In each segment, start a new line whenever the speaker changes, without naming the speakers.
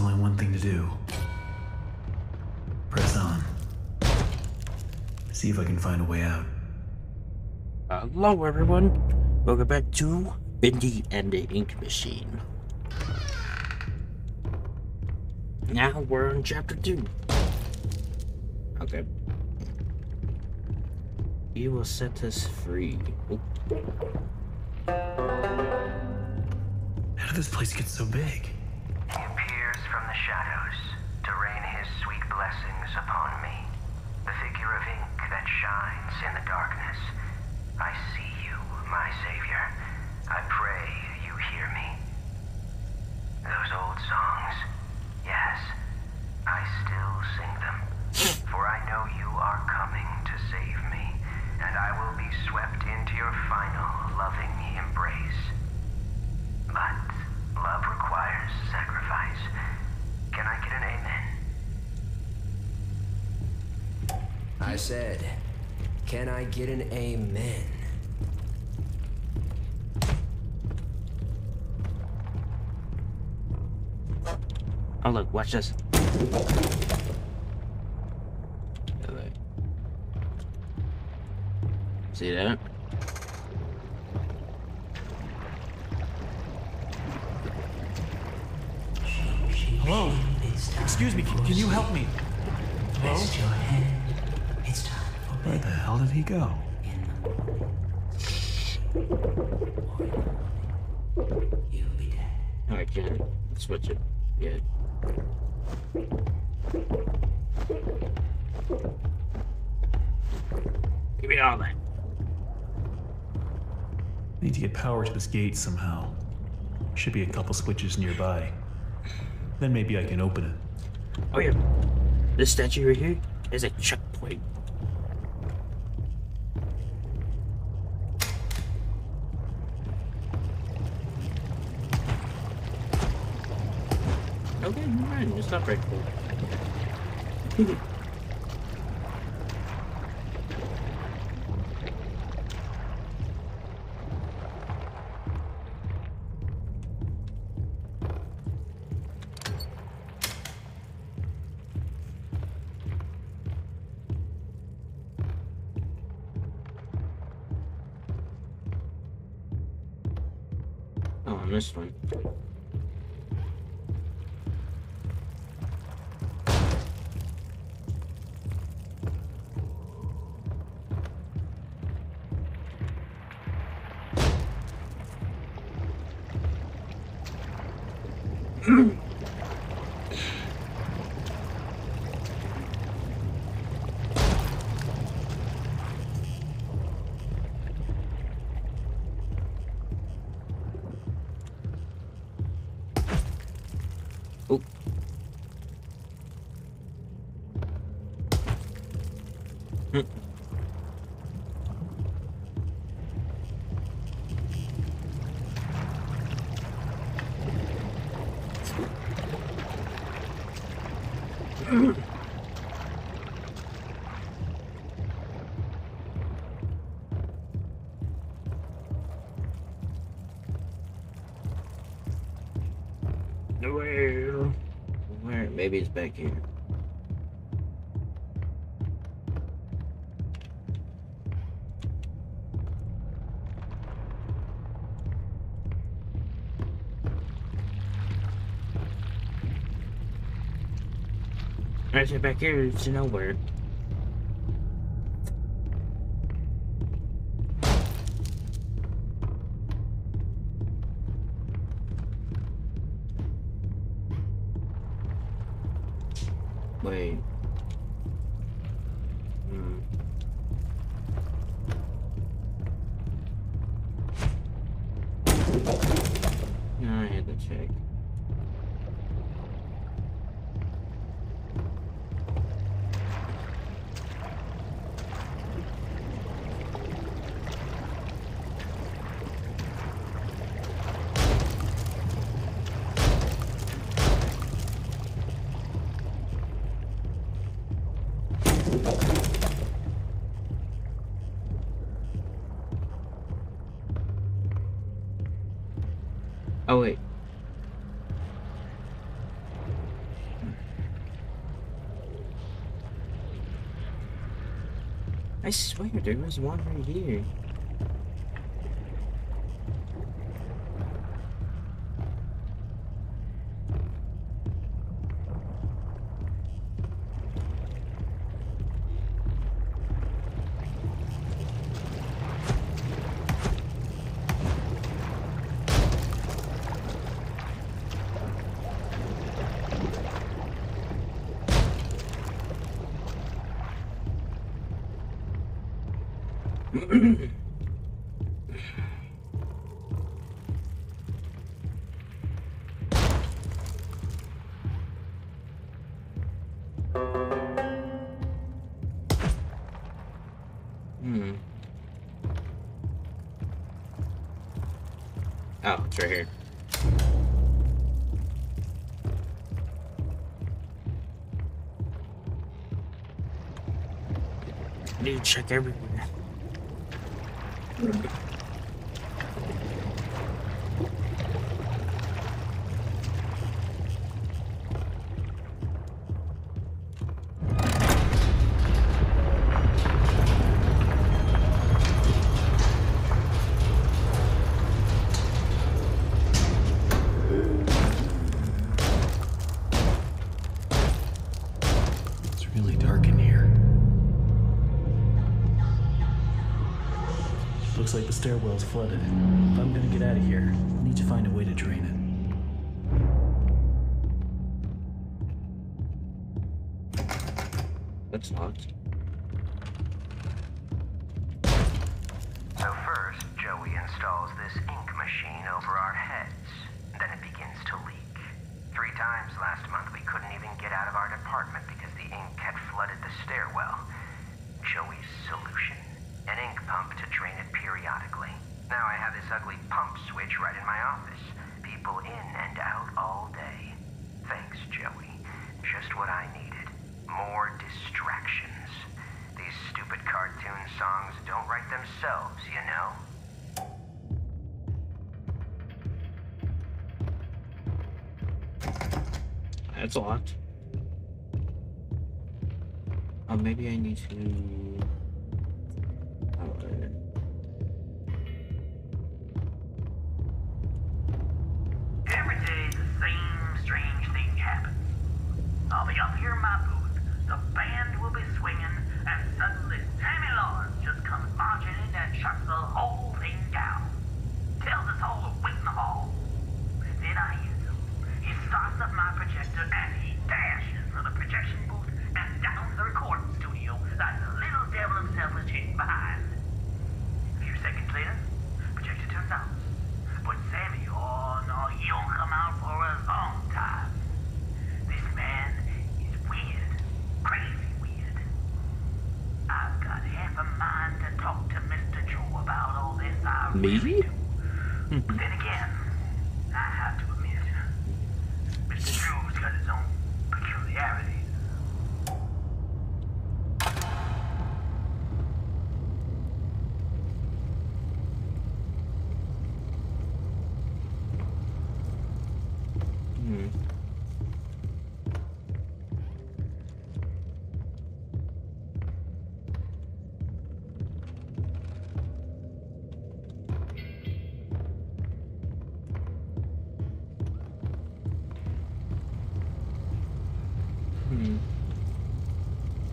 only one thing to do. Press on. See if I can find a way out.
Hello, everyone. Welcome back to Bendy and the Ink Machine. Now we're on chapter two. Okay. He will set us free.
How did this place get so big?
Shadows to rain his sweet blessings upon me. The figure of ink that shines in the darkness. I see you, my savior. I pray you hear me. Those old songs, yes, I still sing them. For I know you are coming to save me, and I will be swept into your final loving embrace. But love requires sacrifice. Can I get an amen?
I said, can I get an amen?
oh look, watch this. See that?
Hello? Excuse me, can, can you help me? Hello? Where the hell did he go?
I can't switch it yet. Give me all that.
Need to get power to this gate somehow. Should be a couple switches nearby. Then maybe I can open it.
Oh yeah, this statue right here is a checkpoint. Okay, alright, it's not very 嗯 Maybe it's back here. Right back here, it's nowhere. Oh wait. I swear there was one right here. Oh, it's right here. I need to check everywhere.
Hmm. Looks like the stairwell's flooded. If I'm gonna get out of here, I need to find a way to drain it.
That's locked.
So first, Joey installs this ink machine over our heads. Then it begins to leak. Three times last month we couldn't even get out of our department because the ink had flooded the stairwell. Joey's solution. An ink pump to drain it periodically. Now I have this ugly pump switch right in my office. People in and out all day. Thanks, Joey. Just what I needed. More distractions. These stupid cartoon songs don't write themselves, you know?
That's locked. Oh, maybe I need to.
Every day the same strange thing happens. I'll be up here in my booth, the band will be swinging, and suddenly Sammy Lawrence just comes marching in and shuts the whole thing down. Tells us all to wait in the hall. Then I hear him. He starts up my projector and he dashes from the projection booth and down to the recording studio like the little devil himself is hidden behind. A few seconds later, projector turns off. But Sammy, oh no, he don't come out for a long time. This man is weird, crazy weird. I've got half a mind to talk to Mr. Joe about all this. I
Me?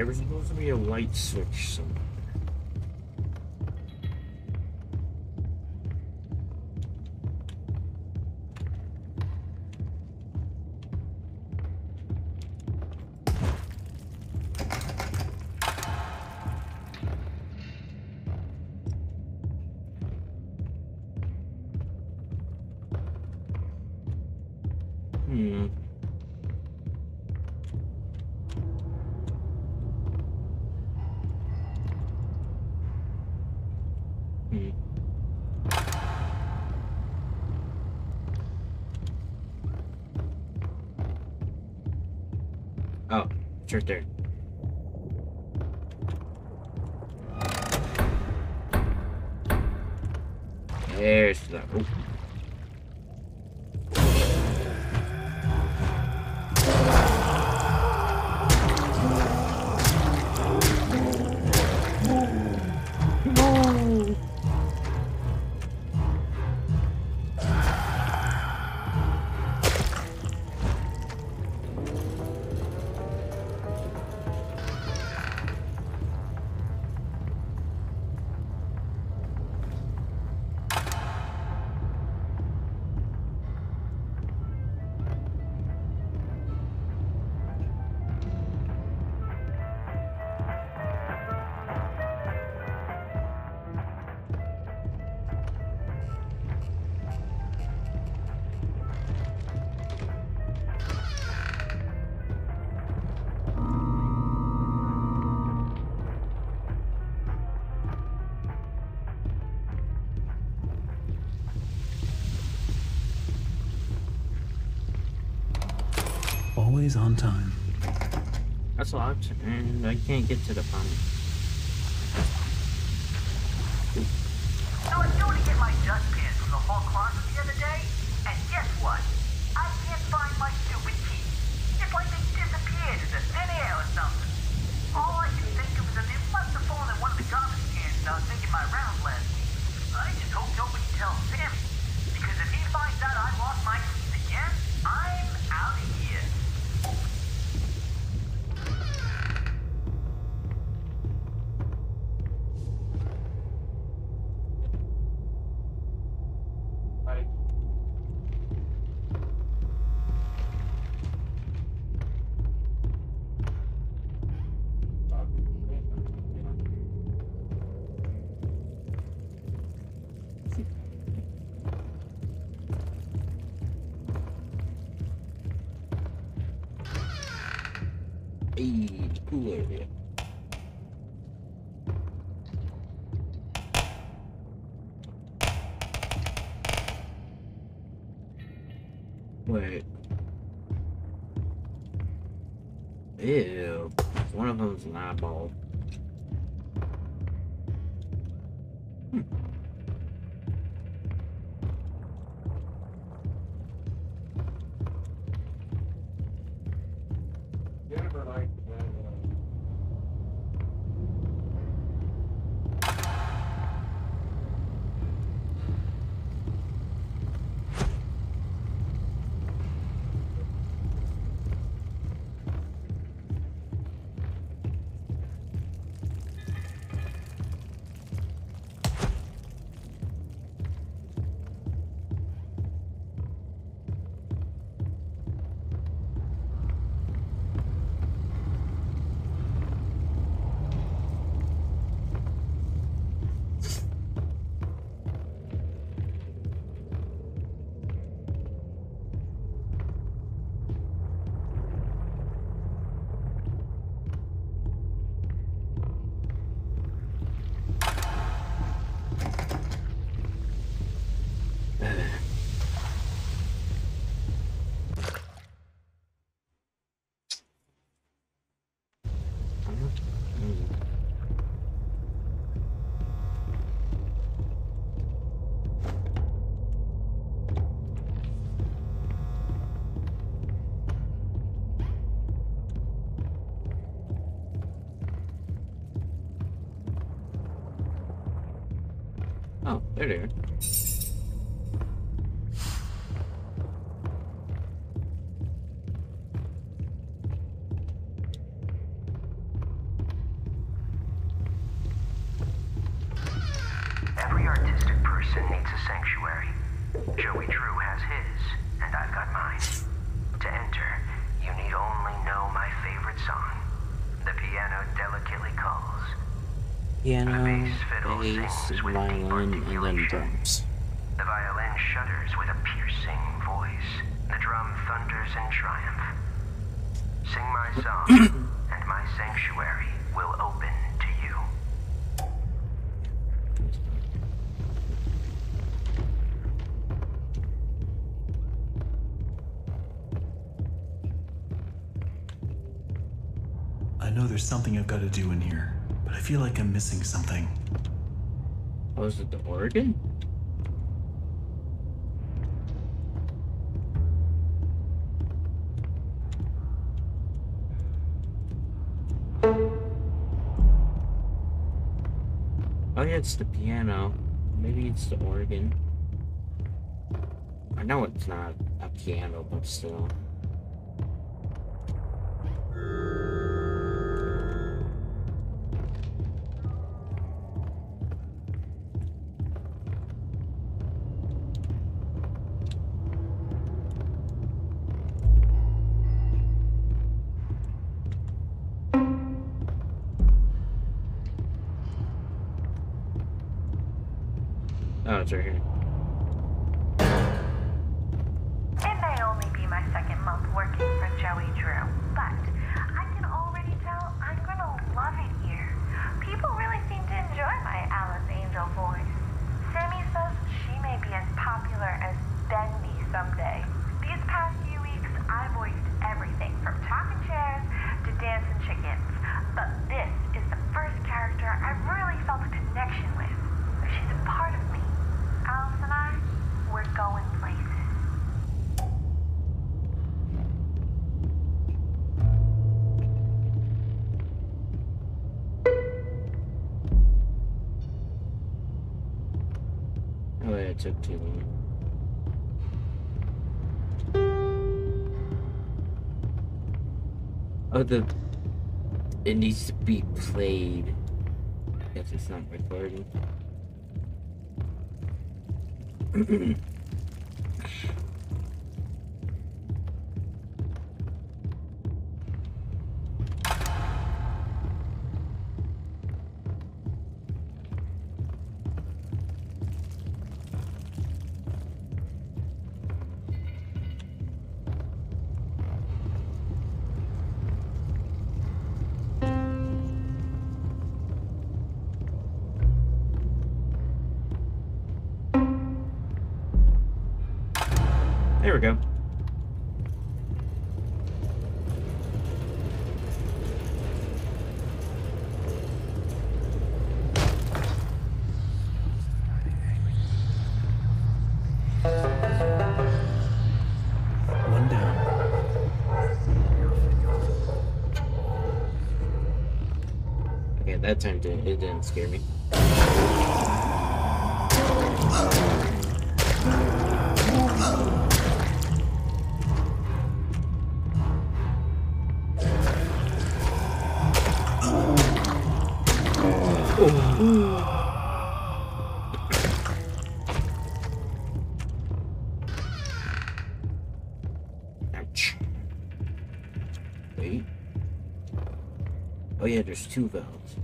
There was supposed to be a light switch somewhere. Hmm. Sure there. There's the...
Ooh. On time.
That's locked, and I can't get to the front. Wait. Ew. One of them's an eyeball. There they are.
Every artistic person needs a sanctuary. Joey Drew has his, and I've got mine. To enter, you need only know my favorite song. The piano delicately calls.
Piano,
bass fiddle
bass,
with deep
violin, and then drums.
The violin shudders with a piercing voice. The drum thunders in triumph. Sing my song, and my sanctuary will open to you.
I know there's something I've got to do in here, but I feel like I'm missing something.
Was it the organ?
Oh yeah, it's the piano. Maybe it's the organ. I know it's not a piano, but still. answer here. took too long. Oh, the... It needs to be played. Guess it's not recording. Okay, that time did, it didn't scare me. two valves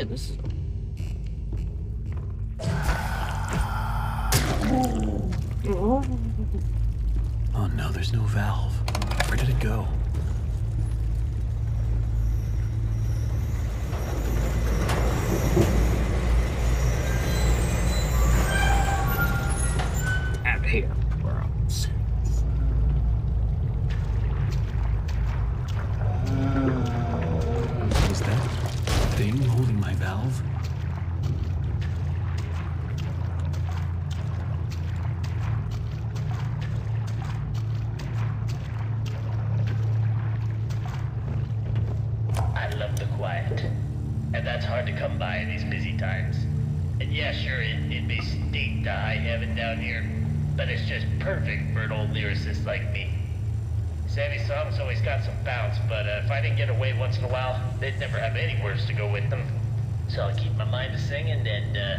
shit, this is...
Oh no, there's no valve. Where did it go? They'd never have any words to go with them. So I keep my mind to singing and uh,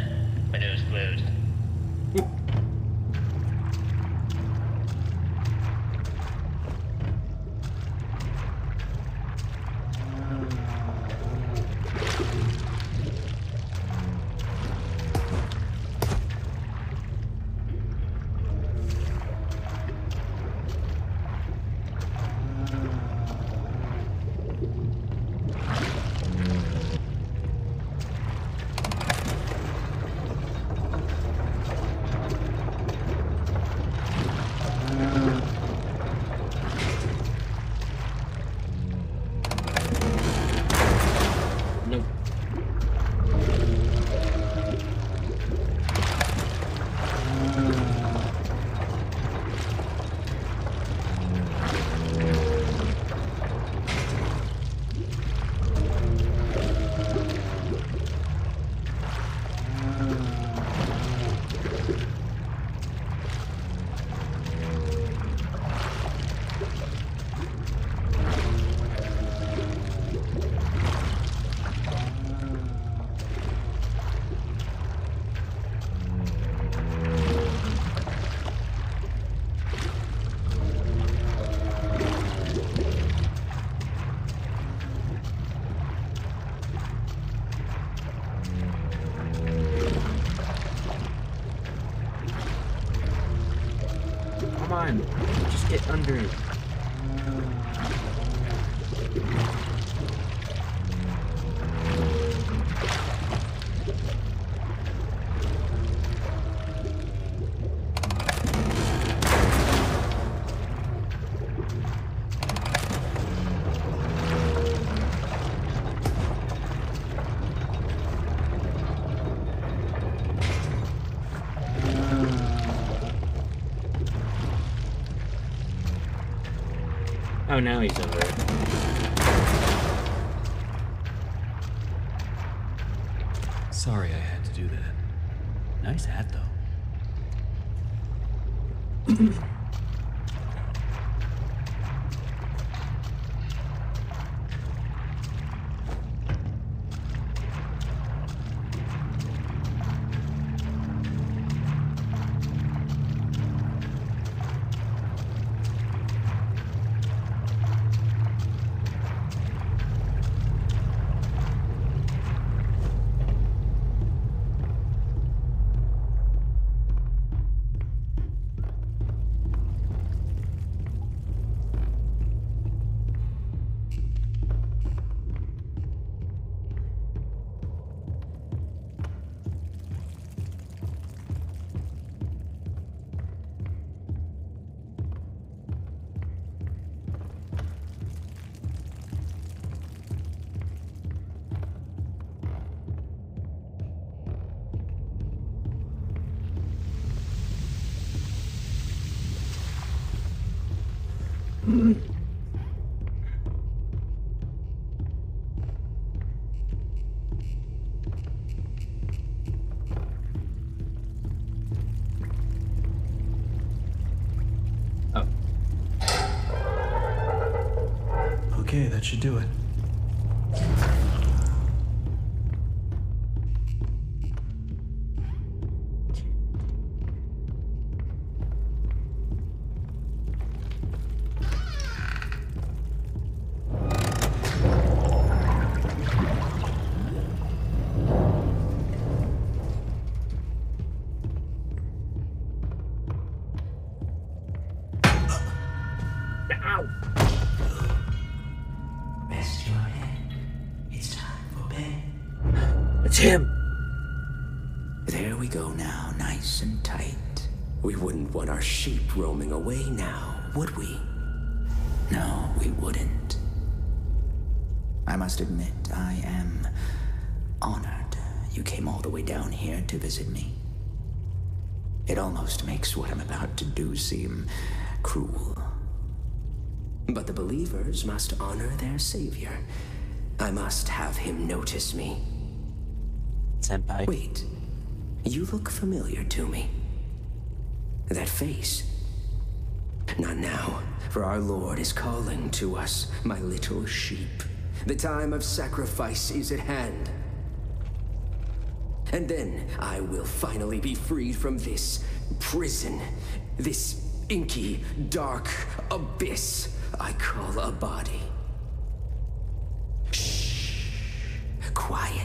Oh, now he's under it. Him!
There we go now, nice and tight. We wouldn't want our sheep roaming away now, would we? No, we wouldn't. I must admit, I am honored you came all the way down here to visit me. It almost makes what I'm about to do seem cruel. But the believers must honor their savior. I must have him notice me.
Senpai.
Wait, you look familiar to me. That face. Not now,
for our Lord is calling to us, my little sheep. The time of sacrifice is at hand. And then I will finally be freed from this prison, this inky, dark abyss I call a body. Shh. Quiet.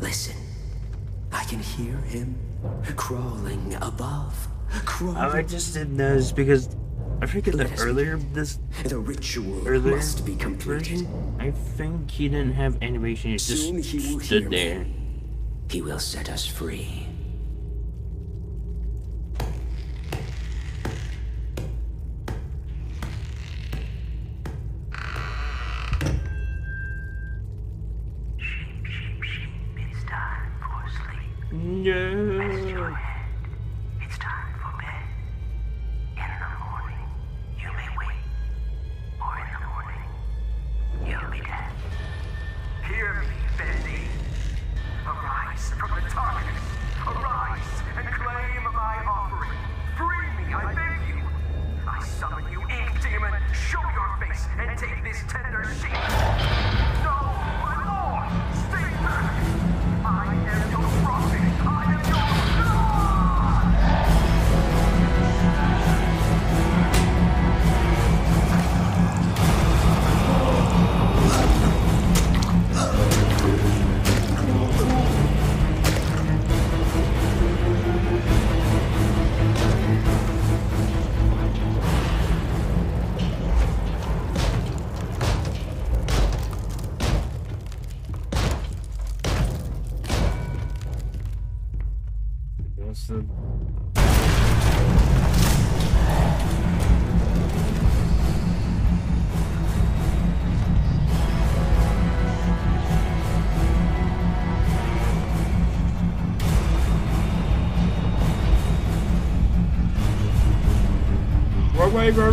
Listen. I can hear him crawling above. Crawling.
I just didn't notice because I forget that earlier this
the ritual
earlier
must be completed.
version, I think he didn't have animation. He just
Soon he will
stood
me.
there.
He will set us free.
Hello?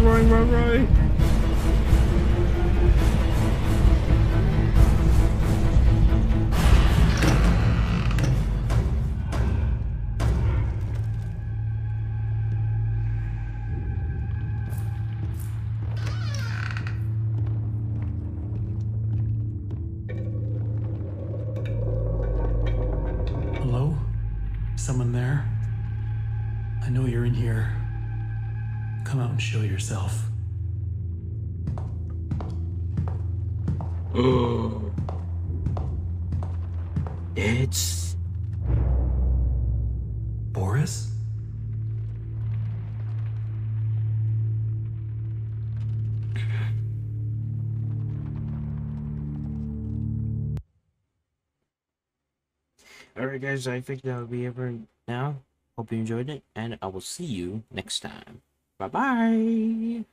Someone there? I know you're in here. Come out and show yourself.
It's
Boris?
Alright guys, I think that'll be it for now. Hope you enjoyed it, and I will see you next time. Bye